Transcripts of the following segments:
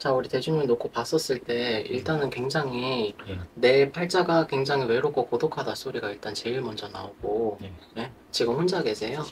자, 우리 대준님 놓고 봤었을 때 일단은 굉장히 예. 내 팔자가 굉장히 외롭고 고독하다 소리가 일단 제일 먼저 나오고 예. 네? 지금 혼자 계세요?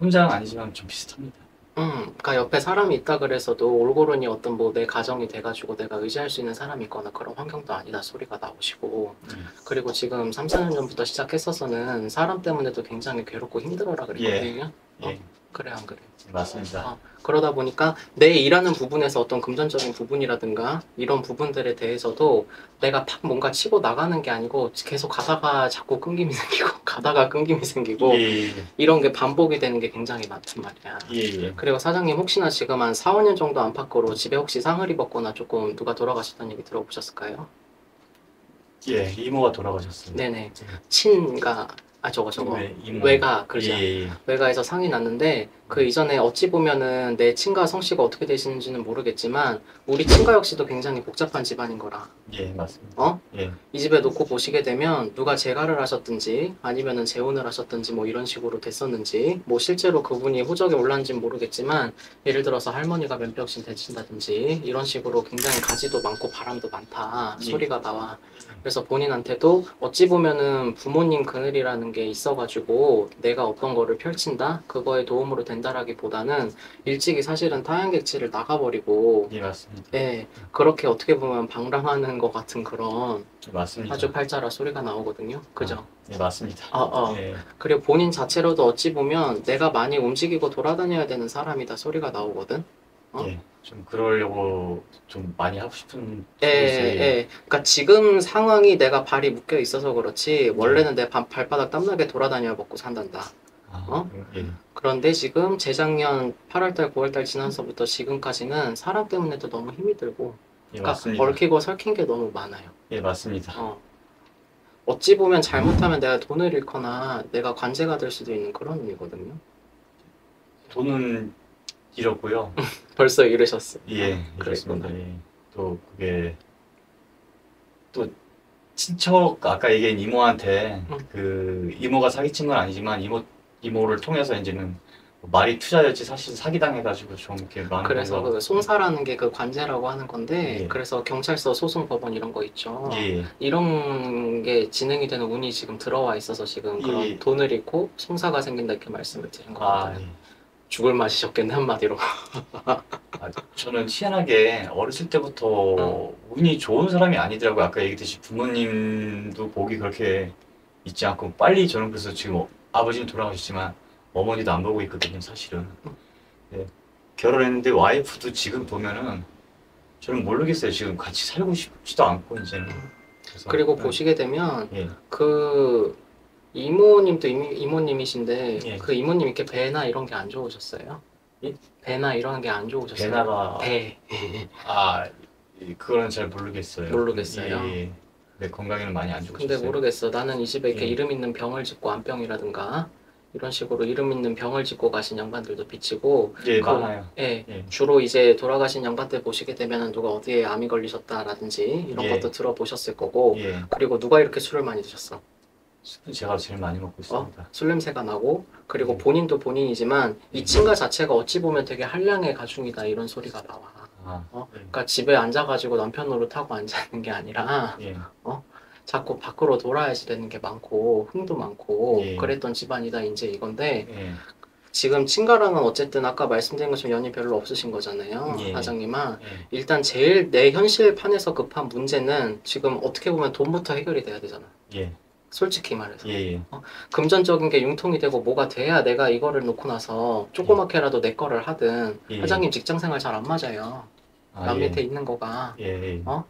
혼자는 아니지만 좀 비슷합니다. 음, 그러니까 옆에 사람이 있다 그래서도 올고른이 어떤 뭐 내 가정이 돼가지고 내가 의지할 수 있는 사람이 있거나 그런 환경도 아니다 소리가 나오시고 음. 그리고 지금 3, 4년 전부터 시작했어서는 사람 때문에도 굉장히 괴롭고 힘들어라 그랬거든요. 예. 어? 그래 안 그래? 맞습니다. 어, 그러다 보니까 내 일하는 부분에서 어떤 금전적인 부분이라든가 이런 부분들에 대해서도 내가 팍 뭔가 치고 나가는 게 아니고 계속 가다가 자꾸 끊김이 생기고 가다가 끊김이 생기고 예, 이런 게 반복이 되는 게 굉장히 많단 말이야. 예, 예. 그리고 사장님 혹시나 지금 한 4, 5년 정도 안팎으로 집에 혹시 상을 입었거나 조금 누가 돌아가셨다는 얘기 들어보셨을까요? 예, 이모가 돌아가셨습니다. 네네. 친가 아 저거 저거 네. 외가 그죠? 예, 예. 외가에서 상이 났는데 그 이전에 어찌 보면은 내 친가 성씨가 어떻게 되시는지는 모르겠지만 우리 친가 역시도 굉장히 복잡한 집안인 거라 예, 맞습니다. 어? 예, 이 집에 놓고 보시게 되면 누가 재가를 하셨든지 아니면은 재혼을 하셨든지 뭐 이런 식으로 됐었는지 뭐 실제로 그분이 호적에 올랐는지는 모르겠지만 예를 들어서 할머니가 면벽신 되신다든지 이런 식으로 굉장히 가지도 많고 바람도 많다 예. 소리가 나와 그래서 본인한테도 어찌 보면은 부모님 그늘이라는 게 있어가지고 내가 어떤 거를 펼친다 그거에 도움으로 된다라기보다는 일찍이 사실은 타양객지를 나가버리고 예, 맞습니다. 예 그렇게 어떻게 보면 방랑하는 것 같은 그런 맞습니다. 사주팔자라 소리가 나오거든요. 그죠? 예, 맞습니다. 어, 어. 예, 그리고 본인 자체로도 어찌 보면 내가 많이 움직이고 돌아다녀야 되는 사람이다 소리가 나오거든. 어? 예. 좀 그러려고 좀 많이 하고 싶은 예. 예. 그러니까 지금 상황이 내가 발이 묶여 있어서 그렇지 원래는 내 발, 발바닥 땀나게 돌아다녀 먹고 산단다. 아, 어? 예, 그런데 지금 재작년 8월달, 9월달 지나서부터 지금까지는 사람 때문에도 너무 힘이 들고 예, 그러니까 맞습니다. 얽히고 설킨 게 너무 많아요. 예, 맞습니다. 어. 어찌 보면 잘못하면 내가 돈을 잃거나 내가 관제가 될 수도 있는 그런 의미거든요. 돈은 잃었고요. 벌써 잃으셨어. 예, 아. 그렇습니다. 예. 또 그게 또 친척 아까 얘기한 이모한테 응. 그 이모가 사기친 건 아니지만 이모 이모를 통해서 이제는 말이 투자였지 사실 사기당해가지고 좀 이렇게 많은 그래서 거그 송사라는 게 그 관제라고 하는 건데 예. 그래서 경찰서 소송 법원 이런 거 있죠. 예, 이런 게 진행이 되는 운이 지금 들어와 있어서 지금 그런 예. 돈을 잃고 송사가 생긴다 이렇게 말씀을 드린 아, 거거든요. 예. 죽을 맛이셨겠네 한마디로. 아, 저는 희한하게 어렸을 때부터 운이 좋은 사람이 아니더라고요. 아까 얘기했듯이 부모님도 복이 그렇게 있지 않고 빨리 저는 그래서 지금 어- 아버지는 돌아가셨지만 어머니도 안 보고 있거든요, 사실은. 네. 결혼했는데 와이프도 지금 보면은 저는 모르겠어요. 지금 같이 살고 싶지도 않고 이제는. 그래서 그리고 네. 보시게 되면 예, 그 이모님도 이모, 이모님이신데 예. 그 이모님 이렇게 배나 이런 게 안 좋으셨어요? 예? 배나 이런 게 안 좋으셨어요? 배나가 배. 아 이- 그거는 잘 모르겠어요. 모르겠어요? 예, 예. 네, 건강에는 많이 안 좋으셨어요. 근데 모르겠어. 나는 이 집에 이렇게 예. 이름 있는 병을 짓고 안병이라든가 이런 식으로 이름 있는 병을 짓고 가신 양반들도 비치고 예, 그- 많아요. 예, 예. 주로 이제 돌아가신 양반들 보시게 되면 누가 어디에 암이 걸리셨다라든지 이런 예. 것도 들어보셨을 거고 예. 그리고 누가 이렇게 술을 많이 드셨어? 술은 제가 제일 많이 먹고 있습니다. 술 냄새가 나고 그리고 예. 본인도 본인이지만 이 예. 친가 자체가 어찌 보면 되게 한량의 가중이다 이런 소리가 나와. 아, 어? 예. 그러니까 집에 앉아가지고 남편 노릇하고 앉아 있는 게 아니라 예. 자꾸 밖으로 돌아야지 되는 게 많고 흥도 많고 예. 그랬던 집안이다 이제 이건데 예. 지금 친가랑은 어쨌든 아까 말씀드린 것처럼 연이 별로 없으신 거잖아요 예. 사장님은 예. 일단 제일 내 현실 판에서 급한 문제는 지금 어떻게 보면 돈부터 해결이 돼야 되잖아 예. 솔직히 말해서 예. 예. 금전적인 게 융통이 되고 뭐가 돼야 내가 이거를 놓고 나서 조그맣게라도 내 거를 하든 예. 사장님 직장 생활 잘 안 맞아요 아, 남 예. 밑에 있는 거가 예. 예. 어?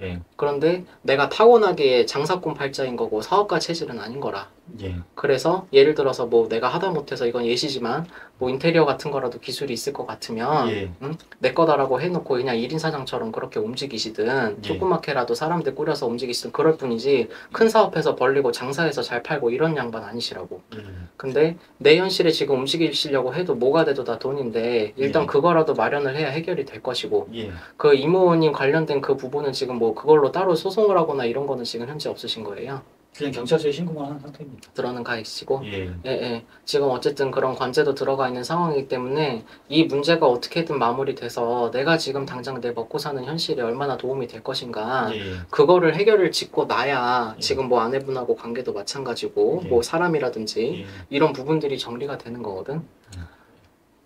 예. 그런데 내가 타고나게 장사꾼 팔자인 거고 사업가 체질은 아닌 거라 예. 그래서 예를 들어서 뭐 내가 하다 못해서 이건 예시지만 뭐 인테리어 같은 거라도 기술이 있을 것 같으면 예. 내 거다라고 해놓고 그냥 1인 사장처럼 그렇게 움직이시든 예. 조그맣게라도 사람들 꾸려서 움직이시든 그럴 뿐이지 큰 사업해서 벌리고 장사해서 잘 팔고 이런 양반 아니시라고 예. 근데 내 현실에 지금 움직이시려고 해도 뭐가 돼도 다 돈인데 일단 예. 그거라도 마련을 해야 해결이 될 것이고 예. 그 이모님 관련된 그 부분은 지금 뭐 그걸로 따로 소송을 하거나 이런 거는 지금 현재 없으신 거예요 그냥 경찰서에 신고만 한 상태입니다. 들어는 가 계시고 예. 예, 예. 지금 어쨌든 그런 관제도 들어가 있는 상황이기 때문에 이 문제가 어떻게든 마무리돼서 내가 지금 당장 내 먹고 사는 현실에 얼마나 도움이 될 것인가 예. 그거를 해결을 짓고 나야 예. 지금 뭐 아내분하고 관계도 마찬가지고 예. 뭐 사람이라든지 예. 이런 부분들이 정리가 되는 거거든. 음.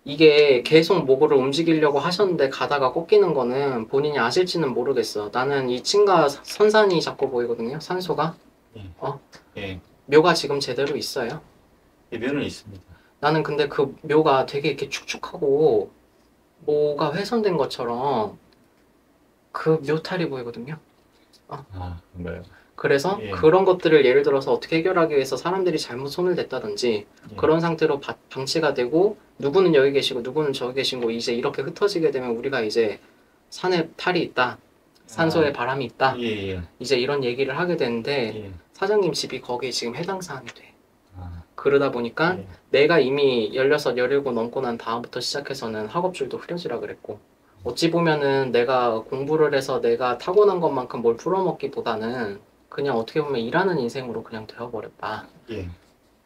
이게 계속 뭐를 움직이려고 하셨는데 가다가 꺾이는 거는 본인이 아실지는 모르겠어. 나는 이 층과 선산이 자꾸 보이거든요. 산소가. 예. 묘가 지금 제대로 있어요. 예. 면은 있습니다. 나는 근데 그 묘가 되게 이렇게 축축하고 뭐가 훼손된 것처럼 그 묘탈이 보이거든요. 아, 그런가요? 그래서 예. 그런 것들을 예를 들어서 어떻게 해결하기 위해서 사람들이 잘못 손을 댔다든지 예. 그런 상태로 바- 방치가 되고 누구는 여기 계시고 누구는 저기 계시고 이제 이렇게 흩어지게 되면 우리가 이제 산에 탈이 있다. 산소에 아. 바람이 있다. 예. 예. 이제 이런 얘기를 하게 되는데 예. 사장님 집이 거기에 지금 해당 사항이 돼. 아, 그러다 보니까 예. 내가 이미 16, 17 넘고 난 다음부터 시작해서는 학업줄도 흐려지라 그랬고 어찌 보면은 내가 공부를 해서 내가 타고난 것만큼 뭘 풀어먹기보다는 그냥 어떻게 보면 일하는 인생으로 그냥 되어버렸다. 예.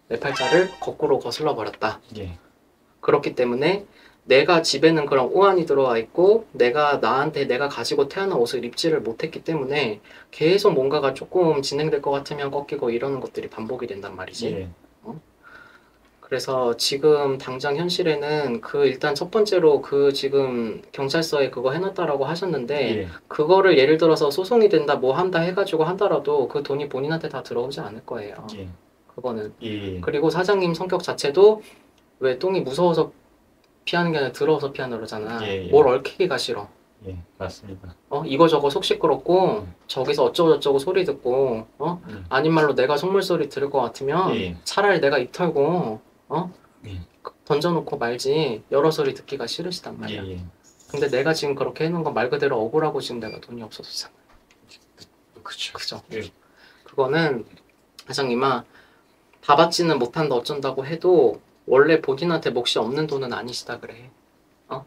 내 팔자를 거꾸로 거슬러 버렸다. 예. 그렇기 때문에 내가 집에는 그런 오한이 들어와 있고 내가 나한테 내가 가지고 태어난 옷을 입지를 못했기 때문에 계속 뭔가가 조금 진행될 것 같으면 꺾이고 이러는 것들이 반복이 된단 말이지. 예. 그래서 지금 당장 현실에는 그 일단 첫 번째로 그 지금 경찰서에 그거 해놨다라고 하셨는데 예. 그거를 예를 들어서 소송이 된다 뭐 한다 해가지고 한다라도 그 돈이 본인한테 다 들어오지 않을 거예요. 예. 그거는 예. 그리고 사장님 성격 자체도 왜 똥이 무서워서 피하는 게 아니라 더러워서 피하는 거잖아. 예, 예. 뭘 얽히기가 싫어. 예. 맞습니다. 어 이거 저거 속 시끄럽고 저기서 어쩌고 저쩌고 소리 듣고 어 음. 아닌 말로 내가 속물 소리 들을 것 같으면 예. 차라리 내가 입 털고 어 예. 던져놓고 말지 여러 소리 듣기가 싫으시단 예. 말이야. 예. 근데 내가 지금 그렇게 해놓은 건 말 그대로 억울하고 지금 내가 돈이 없어서잖아. 그죠? 예. 그거는 사장님아 다 받지는 못한다 어쩐다고 해도 원래 본인한테 몫이 없는 돈은 아니시다 그래. 어?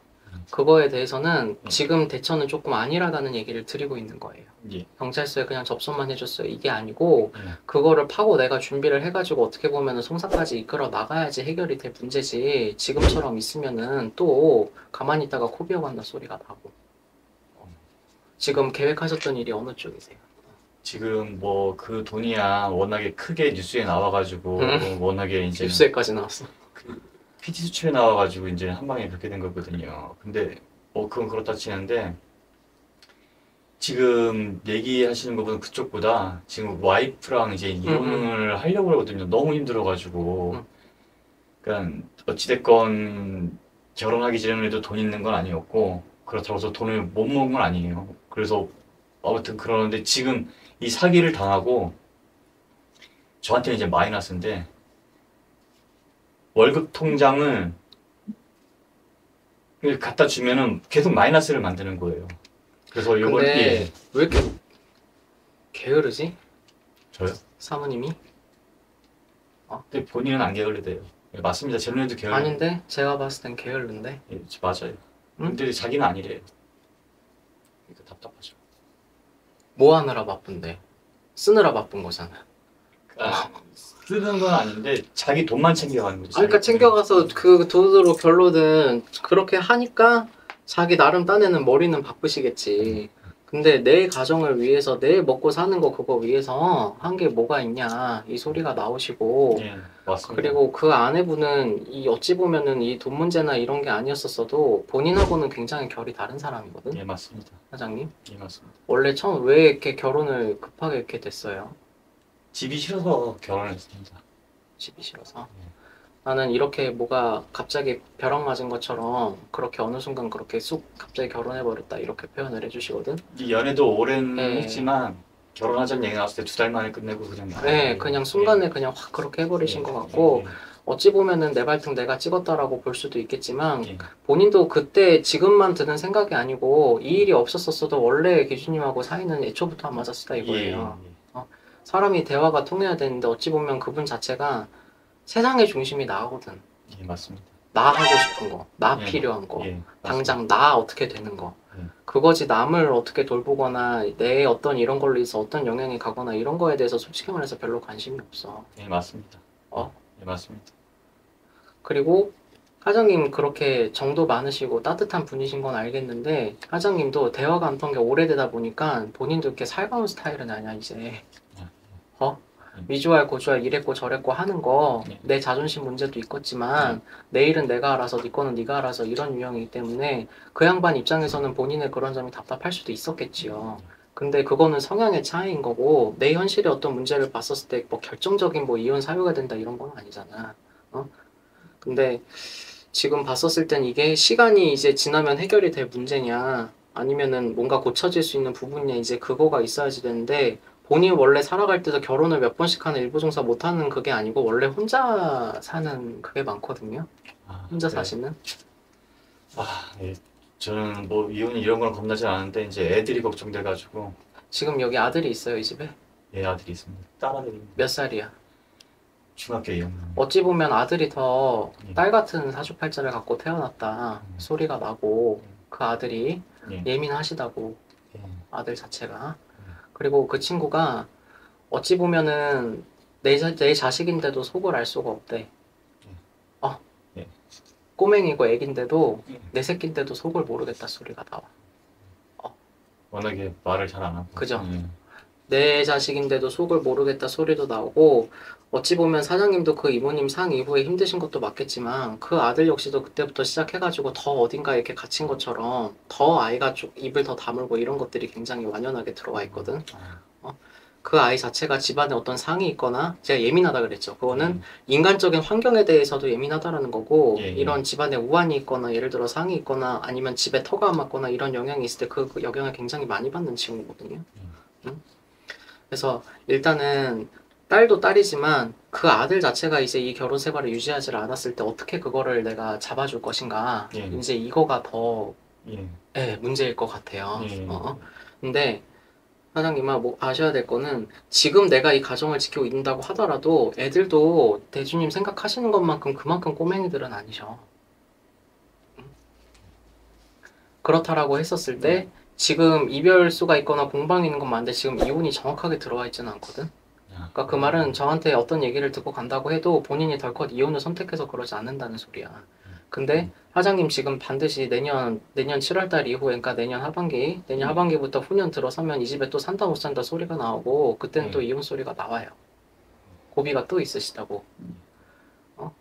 그거에 대해서는 음. 지금 대처는 조금 아니라다는 얘기를 드리고 있는 거예요. 예. 경찰서에 그냥 접선만 해줬어요. 이게 아니고 예. 그거를 파고 내가 준비를 해가지고 어떻게 보면은 송사까지 이끌어 나가야지 해결이 될 문제지 지금처럼 있으면은 또 가만히 있다가 코비어 간다 소리가 나고 지금 계획하셨던 일이 어느 쪽이세요? 지금 뭐 그 돈이야 워낙에 크게 뉴스에 나와가지고 음. 워낙에 이제 입수에까지 나왔어. PT 수출에 나와가지고 이제 한 방에 그렇게 된 거거든요. 근데 어 그건 그렇다 치는데 지금 얘기하시는 것보다 그쪽보다 지금 와이프랑 이제 이혼을 하려고 그러거든요. 너무 힘들어가지고. 음. 그러니까 어찌됐건 결혼하기 전에도 돈 있는 건 아니었고 그렇다고 해서 돈을 못 모은 건 아니에요. 그래서 아무튼 그러는데 지금 이 사기를 당하고 저한테는 이제 마이너스인데 월급 통장을 갖다 주면은 계속 마이너스를 만드는 거예요. 그래서 근데 예, 왜 이렇게 게으르지? 저요? 사모님이? 근데 본인은 안 게을르대요. 예, 맞습니다. 젤론에도 게을르. 아닌데 제가 봤을 땐 게으른데 예, 맞아요. 응? 근데 자기는 아니래요. 그러니까 답답하죠. 뭐 하느라 바쁜데 쓰느라 바쁜 거잖아. 아, 쓰는 건 아닌데 자기 돈만 챙겨가는 거지. 아, 그러니까 챙겨가서 그 돈으로 결론은 그렇게 하니까 자기 나름 딴에는 머리는 바쁘시겠지. 근데 내 가정을 위해서 내 먹고 사는 거 그거 위해서 한 게 뭐가 있냐 이 소리가 나오시고 예, 맞습니다. 그리고 그 아내분은 이 어찌 보면은 이 돈 문제나 이런 게 아니었었어도 본인하고는 굉장히 결이 다른 사람이거든 예, 맞습니다. 사장님 예, 맞습니다. 원래 처음 왜 이렇게 결혼을 급하게 이렇게 됐어요 집이 싫어서 결혼했습니다. 집이 싫어서 네. 나는 이렇게 뭐가 갑자기 벼락 맞은 것처럼 그렇게 어느 순간 그렇게 쑥 갑자기 결혼해버렸다 이렇게 표현을 해주시거든 이 연애도 오랜 네. 했지만 결혼하자는 얘기 나왔을 때 두 달 만에 끝내고 그냥. 네 그냥 순간에 그냥 확 그렇게 해버리신 예, 것 같고 예, 어찌 보면은 내 발등 내가 찍었다라고 볼 수도 있겠지만 예, 본인도 그때 지금만 드는 생각이 아니고 이 일이 없었었어도 원래 기준님하고 사이는 애초부터 안 맞았다 이거예요. 예, 사람이 대화가 통해야 되는데 어찌 보면 그분 자체가 세상의 중심이 나거든. 예, 예, 맞습니다. 나 하고 싶은 거, 나 예. 필요한 거, 예, 당장 나 어떻게 되는 거. 음. 그거지 남을 어떻게 돌보거나 내 어떤 이런 걸로 있어 어떤 영향이 가거나 이런 거에 대해서 솔직히 말해서 별로 관심이 없어. 예, 맞습니다. 어? 예, 맞습니다. 그리고 사장님 그렇게 정도 많으시고 따뜻한 분이신 건 알겠는데 사장님도 대화가 안 통한 게 오래되다 보니까 본인도 이렇게 살가운 스타일은 아니야 이제 어? 위주할 고주할 이랬고 저랬고 하는 거내 네. 자존심 문제도 있겠지만 내일은 내가 알아서 네 거는 네가 알아서 이런 유형이기 때문에 그 양반 입장에서는 본인의 그런 점이 답답할 수도 있었겠지요. 근데 그거는 성향의 차이인 거고 내 현실의 어떤 문제를 봤었을 때 뭐 결정적인 뭐 이혼 사유가 된다 이런 건 아니잖아. 어? 근데 지금 봤었을 땐 이게 시간이 이제 지나면 해결이 될 문제냐 아니면은 뭔가 고쳐질 수 있는 부분이냐 이제 그거가 있어야지 되는데 본인이 원래 살아갈 때도 결혼을 몇 번씩 하는 일부 종사 못하는 그게 아니고 원래 혼자 사는 그게 많거든요. 아, 혼자 네. 사시는. 아, 예. 저는 뭐 이혼 이런 건 겁나지 않은데 이제 애들이 걱정돼가지고 지금 여기 아들이 있어요 이 집에. 예, 아들이 있습니다. 딸아들입니다. 몇 살이야? 중학교 2학년. 어찌 보면 아들이 더 예. 딸 같은 사주팔자를 갖고 태어났다 음. 소리가 나고 그 아들이 예. 예민하시다고 예. 아들 자체가 음. 그리고 그 친구가 어찌 보면은 내, 자, 내 자식인데도 속을 알 수가 없대 어 예. 꼬맹이고 애긴데도 예. 내 새끼인데도 속을 모르겠다 소리가 나와 워낙에 말을 잘 안 하고. 그죠. 예. 내 자식인데도 속을 모르겠다 소리도 나오고 어찌 보면 사장님도 그 이모님 상 이후에 힘드신 것도 맞겠지만 그 아들 역시도 그때부터 시작해가지고 더 어딘가에 이렇게 갇힌 것처럼 더 아이가 좀 입을 더 다물고 이런 것들이 굉장히 완연하게 들어와 있거든. 아, 그 아이 자체가 집안에 어떤 상이 있거나 제가 예민하다 그랬죠. 그거는 음. 인간적인 환경에 대해서도 예민하다라는 거고 예, 예. 이런 집안에 우환이 있거나 예를 들어 상이 있거나 아니면 집에 터가 안 맞거나 이런 영향이 있을 때 그 영향을 굉장히 많이 받는 친구거든요. 음. 응? 그래서 일단은 딸도 딸이지만 그 아들 자체가 이제 이 결혼 생활을 유지하지 않았을 때 어떻게 그거를 내가 잡아줄 것인가 예. 이제 이거가 더 예. 예, 문제일 것 같아요. 예. 어? 근데 사장님아 뭐 아셔야 될 거는 지금 내가 이 가정을 지키고 있다고 하더라도 애들도 대주님 생각하시는 것만큼 그만큼 꼬맹이들은 아니셔. 응? 그렇다라고 했었을 때 지금 이별수가 있거나 공방이 있는 건 맞는데 지금 이혼이 정확하게 들어와 있지는 않거든. 그러니까 그 말은 저한테 어떤 얘기를 듣고 간다고 해도 본인이 덜컥 이혼을 선택해서 그러지 않는다는 소리야. 근데 사장님 지금 반드시 내년 내년 7월 달 이후에 그러니까 내년 하반기 내년 음. 하반기부터 후년 들어서면 이 집에 또 산다 못 산다 소리가 나오고 그때는 음. 또 이혼 소리가 나와요. 고비가 또 있으시다고. 음. 어?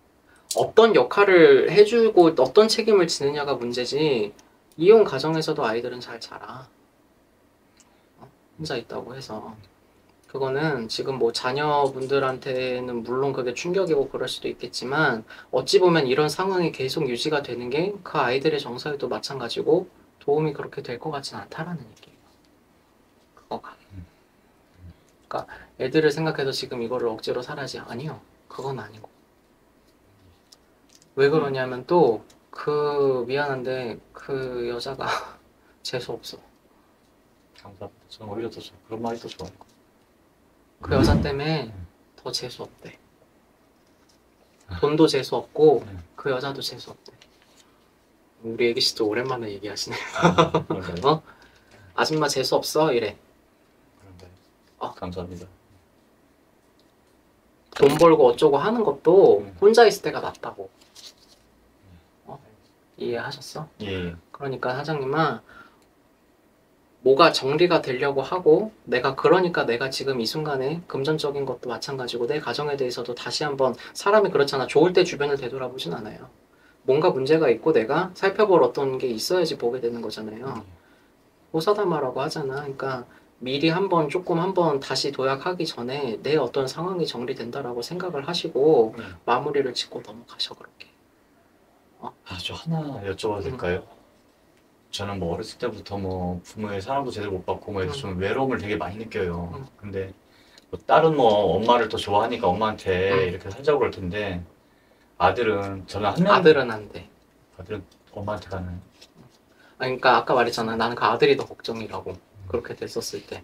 어떤 역할을 해주고 어떤 책임을 지느냐가 문제지 이혼 가정에서도 아이들은 잘 자라. 어? 혼자 있다고 해서. 그거는 지금 뭐 자녀분들한테는 물론 그게 충격이고 그럴 수도 있겠지만 어찌 보면 이런 상황이 계속 유지가 되는 게 그 아이들의 정서에도 마찬가지고 도움이 그렇게 될 것 같진 않다라는 얘기예요. 그거가. 그러니까 애들을 생각해서 지금 이거를 억지로 살아지 아니요. 그건 아니고. 왜 그러냐면 또 그 미안한데 그 여자가 재수 없어. 감사합니다. 저는 오히려 더 좋- 그런 말이 더 좋아요. 그 여자 때문에 더 재수 없대. 돈도 재수 없고 음. 그 여자도 재수 없대. 우리 애기 씨도 오랜만에 얘기하시네. 아, 그런가요? 어? 아줌마 재수 없어 이래. 그런가요? 어. 감사합니다. 돈 벌고 어쩌고 하는 것도 음. 혼자 있을 때가 낫다고. 어? 이해하셨어? 예, 예. 그러니까 사장님아 뭐가 정리가 되려고 하고 내가 그러니까 내가 지금 이 순간에 금전적인 것도 마찬가지고 내 가정에 대해서도 다시 한번 사람이 그렇잖아 좋을 때 주변을 되돌아보진 않아요 뭔가 문제가 있고 내가 살펴볼 어떤 게 있어야지 보게 되는 거잖아요 호사다마라고 하잖아 그러니까 미리 한번 조금 한번 다시 도약하기 전에 내 어떤 상황이 정리된다라고 생각을 하시고 예. 마무리를 짓고 넘어가셔 그렇게 아, 저 하나 여쭤봐도 될까요? 저는 뭐 어렸을 때부터 뭐 부모의 사랑도 제대로 못 받고 뭐 해서 음. 좀 외로움을 되게 많이 느껴요. 음. 근데 뭐 딸은 뭐 엄마를 더 좋아하니까 엄마한테 음. 이렇게 살자고 그럴 텐데 아들은 저는 한 명, 아들은 안 돼 아들은 엄마한테 가는 아니, 그러니까 아까 말했잖아. 나는 그 아들이 더 걱정이라고. 그렇게 됐었을 때.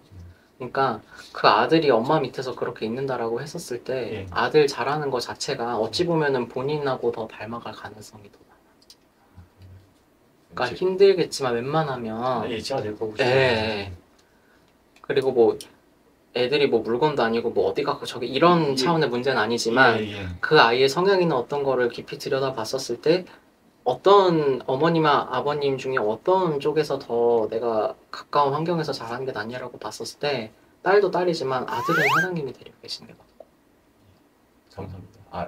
그러니까 그 아들이 엄마 밑에서 그렇게 있는다라고 했었을 때 예. 아들 잘하는 것 자체가 어찌 보면은 본인하고 더 닮아갈 가능성이 더 많아. 그러니까 제- 힘들겠지만 웬만하면 제가 될 거고. 예, 예. 그리고 뭐 애들이 뭐 물건도 아니고 뭐 어디 갖고 저기 이런 예. 차원의 문제는 아니지만 예, 예. 그 아이의 성향이나 어떤 거를 깊이 들여다봤었을 때 어떤 어머니나 아버님 중에 어떤 쪽에서 더 내가 가까운 환경에서 자라는 게 낫냐라고 봤었을 때 딸도 딸이지만 아들은 사장님이 데리고 계시는 게 맞고 감사합니다. 아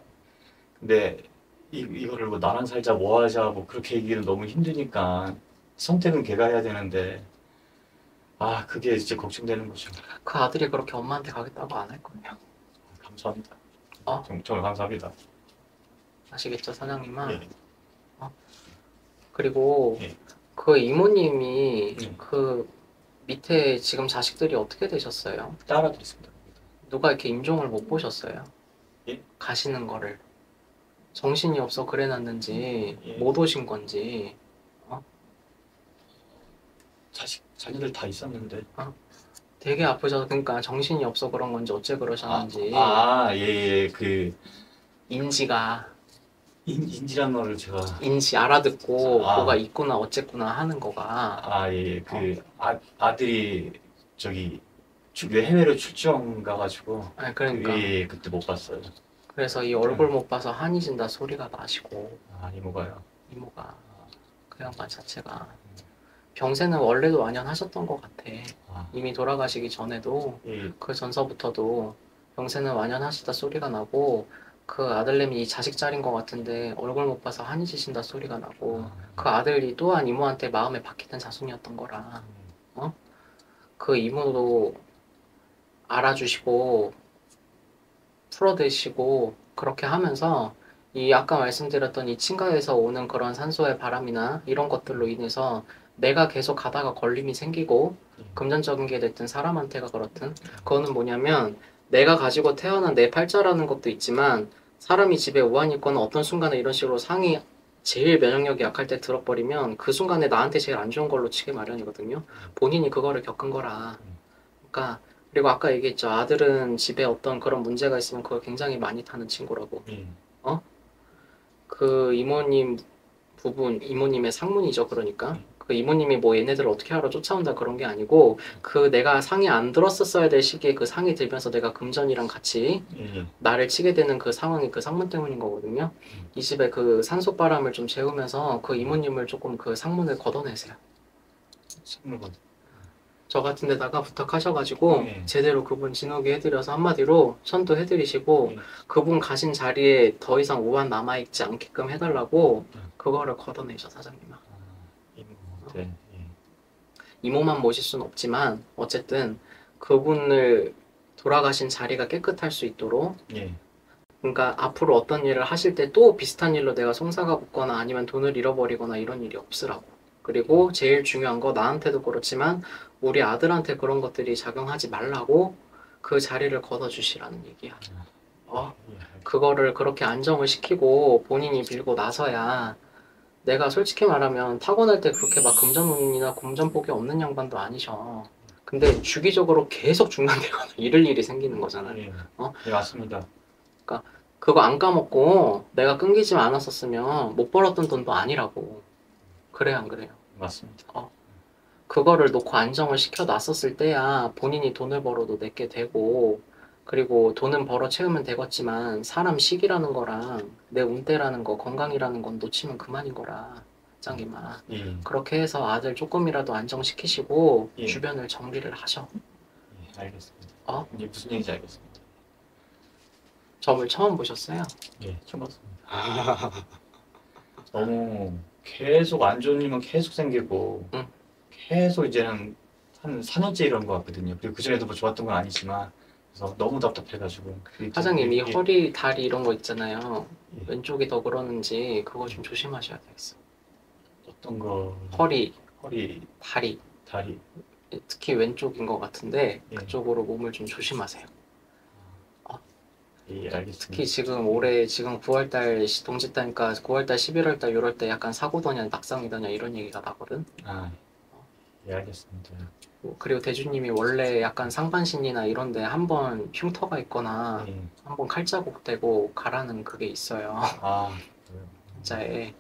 근데 이 이거를 뭐 나랑 살자 뭐 하자 뭐 그렇게 얘기는 너무 힘드니까 선택은 걔가 해야 되는데 아 그게 이제 걱정되는 거죠. 그 아들이 그렇게 엄마한테 가겠다고 안 할 거예요 감사합니다. 어? 정, 정말 감사합니다. 아시겠죠 사장님은 예. 그리고 예. 그 이모님이 예. 그 밑에 지금 자식들이 어떻게 되셨어요? 따라드렸습니다. 누가 이렇게 임종을 못 보셨어요? 예? 가시는 거를 정신이 없어 그래놨는지 예. 못 오신 건지 자식 자녀들 다 있었는데. 되게 아프셔서 그러니까 정신이 없어 그런 건지 어째 그러셨는지 아예그 인지가 인 지란 말을 제가 인지 알아듣고 아. 뭐가 있구나 어쨌구나 하는 거가. 아예그 아, 아들이 저기 출- 해외로 출장 가가지고 아니, 그러니까. 예, 그때 못 봤어요. 그래서 이 얼굴 못 봐서 한이 진다 소리가 나시고. 아 이모가요. 이모가. 그 양반 자체가. 병세는 원래도 완연하셨던 것 같아. 아, 이미 돌아가시기 전에도 예, 그 전서부터도 병세는 완연하시다 소리가 나고 그 아들내미 이 자식 자린 것 같은데 얼굴 못 봐서 한이 지신다 소리가 나고 그 아들이 또한 이모한테 마음에 박히던 자손이었던 거라 그 이모도 알아주시고 풀어대시고 그렇게 하면서 이 아까 말씀드렸던 이 친가에서 오는 그런 산소의 바람이나 이런 것들로 인해서 내가 계속 가다가 걸림이 생기고 금전적인 게 됐든 사람한테가 그렇든 그거는 뭐냐면 내가 가지고 태어난 내 팔자라는 것도 있지만 사람이 집에 우환이 있거나 어떤 순간에 이런 식으로 상이 제일 면역력이 약할 때 들어버리면 그 순간에 나한테 제일 안 좋은 걸로 치기 마련이거든요. 본인이 그거를 겪은 거라. 그러니까 그리고 아까 얘기했죠. 아들은 집에 어떤 그런 문제가 있으면 그걸 굉장히 많이 타는 친구라고. 예. 그 이모님 부분, 이모님의 상문이죠. 그러니까 그 이모님이 뭐 얘네들을 어떻게 하러 쫓아온다 그런 게 아니고 그 내가 상이 안 들었었어야 될 시기에 그 상이 들면서 내가 금전이랑 같이 예. 나를 치게 되는 그 상황이 그 상문 때문인 거거든요. 이 집에 그 산소바람을 좀 재우면서 그 이모님을 조금 그 상문을 걷어내세요. 선물 받. 저 같은 데다가 부탁하셔가지고 네. 제대로 그분 진호기 해드려서 한마디로 천도 해드리시고 네. 그분 가신 자리에 더 이상 우한 남아있지 않게끔 해달라고 네. 그거를 걷어내셔 사장님아. 아, 이모한테. 예. 이모만 모실 수는 없지만 어쨌든 그분을 돌아가신 자리가 깨끗할 수 있도록 예. 그러니까 앞으로 어떤 일을 하실 때 또 비슷한 일로 내가 송사가 붙거나 아니면 돈을 잃어버리거나 이런 일이 없으라고. 그리고 제일 중요한 거 나한테도 그렇지만 우리 아들한테 그런 것들이 작용하지 말라고 그 자리를 걷어주시라는 얘기야. 어? 예. 그거를 그렇게 안정을 시키고 본인이 빌고 나서야 내가 솔직히 말하면 타고날 때 그렇게 막 금전운이나 금전복이 없는 양반도 아니셔. 근데 주기적으로 계속 중간되거나 이럴 일이 생기는 거잖아. 예. 어? 예, 맞습니다. 그거 안 까먹고 내가 끊기지 않았었으면 못 벌었던 돈도 아니라고. 그래 안 그래요? 맞습니다. 그거를 놓고 안정을 시켜 놨었을 때야 본인이 돈을 벌어도 내게 되고 그리고 돈은 벌어 채우면 되겠지만 사람 시기라는 거랑 내 운때라는 거 건강이라는 건 놓치면 그만인 거라 짱이마 예. 그렇게 해서 아들 조금이라도 안정시키시고 예. 주변을 정리를 하셔 예. 알겠습니다. 어? 이제 무슨 얘기인지 알겠습니다. 점을 처음 보셨어요? 예. 처음 봤습니다. 너무 계속 안 좋은 일만 계속 생기고 응. 계속 이제는 한 4년째 이런 것 같거든요. 그리고 그전에도 뭐 좋았던 건 아니지만 그래서 너무 답답해가지고 그게 좀- 사장님 이 예, 허리 다리 이런 거 있잖아요 예. 왼쪽이 더 그러는지 그거 좀 조심하셔야 되겠어 어떤 거 허리 허리 다리 다리 특히 왼쪽인 것 같은데 예. 그쪽으로 몸을 좀 조심하세요. 예 알겠습니다. 특히 지금 올해 지금 9월달 동짓다니까 9월달 11월달 이럴 때 약간 사고더냐 낙상이더냐 이런 얘기가 나거든. 아, 예 알겠습니다. 그리고 대주님이 원래 약간 상반신이나 이런데 한번 흉터가 있거나 예. 한번 칼자국 되고 가라는 그게 있어요. 아 그래요. 자에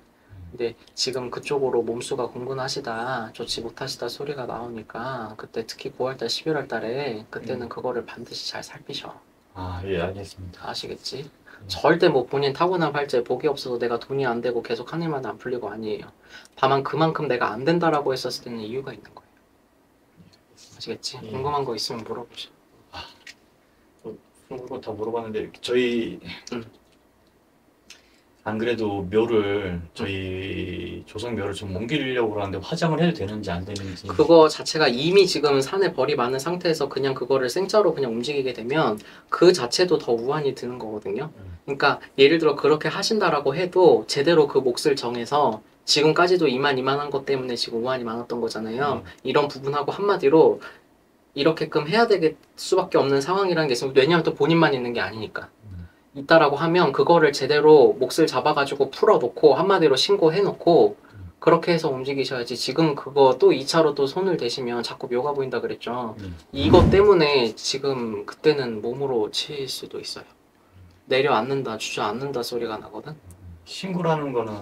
근데 지금 그쪽으로 몸수가 공분하시다, 좋지 못하시다 소리가 나오니까 그때 특히 9월달, 11월 달에 그때는 음. 그거를 반드시 잘 살피셔. 아, 예, 알겠습니다. 아시겠지? 음. 절대 뭐 본인 타고난 팔자에 복이 없어서 내가 돈이 안 되고 계속 한 일만 안 풀리고 아니에요. 다만 그만큼 내가 안 된다라고 했었을 때는 이유가 있는 거예요. 아시겠지? 예. 궁금한 거 있으면 물어보셔. 그거 다 물어봤는데 저희 음. 안 그래도 묘를 저희 조성 묘를 좀 옮기려고 그러는데 화장을 해도 되는지 안 되는지 그거 자체가 이미 지금 산에 벌이 많은 상태에서 그냥 그거를 생짜로 그냥 움직이게 되면 그 자체도 더 우환이 드는 거거든요. 음. 그러니까 예를 들어 그렇게 하신다라고 해도 제대로 그 몫을 정해서 지금까지도 이만 이만한 것 때문에 지금 우환이 많았던 거잖아요. 음. 이런 부분하고 한마디로 이렇게끔 해야 될 수밖에 없는 상황이라는 게 있으면 왜냐하면 또 본인만 있는 게 아니니까. 음. 있다라고 하면 그거를 제대로 몫을 잡아가지고 풀어놓고 한마디로 신고해놓고 음. 그렇게 해서 움직이셔야지 지금 그거 또 2차로 또 손을 대시면 자꾸 묘가 보인다 그랬죠. 음. 이것 때문에 지금 그때는 몸으로 칠 수도 있어요. 내려앉는다, 주저앉는다 소리가 나거든. 신고라는 거는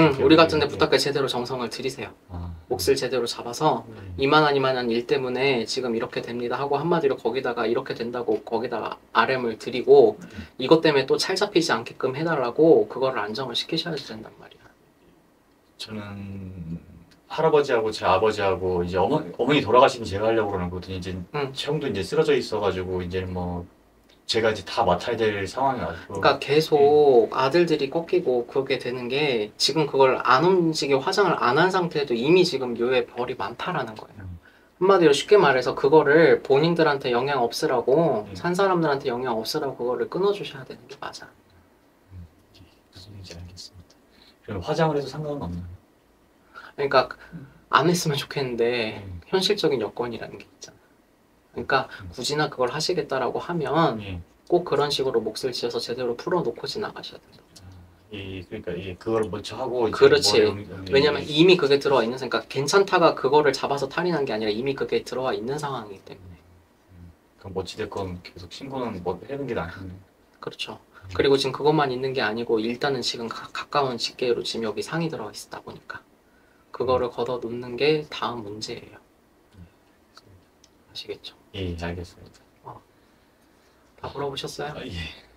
응, 우리 같은데. 부탁해 제대로 정성을 들이세요. 아, 몫을 제대로 잡아서 음. 이만한 이만한 일 때문에 지금 이렇게 됩니다 하고 한마디로 거기다가 이렇게 된다고 거기다가 RM을 드리고 이것 때문에 또 찰 잡히지 않게끔 해달라고 그거를 안정을 시키셔야 된단 말이야. 저는 할아버지하고 제 아버지하고 이제 어머, 어머니 돌아가시면 제가 하려고 그러는 거거든요. 이제 응. 형도 이제 쓰러져 있어가지고 이제 뭐 제가 이제 다 맡아야 될 상황이 와서 그러니까 계속 아들들이 꺾이고 그렇게 되는 게 지금 그걸 안 움직여 화장을 안 한 상태에도 이미 지금 묘에 벌이 많다라는 거예요. 음. 한마디로 쉽게 말해서 그거를 본인들한테 영향 없으라고 음. 산 사람들한테 영향 없으라고 그거를 끊어주셔야 되는 게 맞아. 무슨 얘기인지 알겠습니다. 그럼 화장을 해도 상관은 없나요? 그러니까 안 했으면 좋겠는데 음. 현실적인 여건이라는 게 있잖아. 그러니까 음. 굳이나 그걸 하시겠다라고 하면 예. 꼭 그런 식으로 몫을 지어서 제대로 풀어놓고 지나가셔야 된다. 이 그러니까 이 그걸 먼저 하고 그렇지. 왜냐면 이미 그게 들어와 있는 그러니까 괜찮다가 그거를 잡아서 탈인한 게 아니라 이미 그게 들어와 있는 상황이기 때문에. 그럼 뭐 어찌 됐건 계속 신고는 뭐 해는 게 낫겠네. 그렇죠. 그리고 지금 그것만 있는 게 아니고 일단은 지금 가, 가까운 직계로 지금 여기 상이 들어와 있다 보니까 그거를 걷어 놓는 게 다음 문제예요. 아시겠죠? 예, 알겠습니다. 다 물어보셨어요? 아, 예.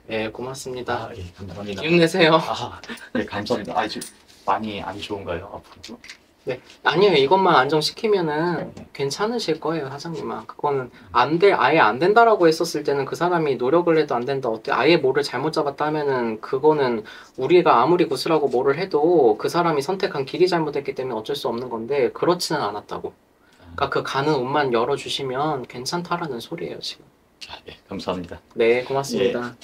네, 고맙습니다. 아, 예, 감사합니다. 기운 내세요. 아, 네, 감사합니다. 아, 지금 많이 안 좋은가요, 앞으로? 아니에요. 이것만 안정시키면은 괜찮으실 거예요, 사장님아. 그거는 안 돼, 아예 안 된다라고 했었을 때는 그 사람이 노력을 해도 안 된다. 어때? 아예 뭐를 잘못 잡았다면은 그거는 우리가 아무리 구슬하고 뭐를 해도 그 사람이 선택한 길이 잘못했기 때문에 어쩔 수 없는 건데 그렇지는 않았다고. 그러니까 그 가는 옷만 열어주시면 괜찮다라는 소리예요, 지금. 아, 예, 감사합니다. 네, 고맙습니다.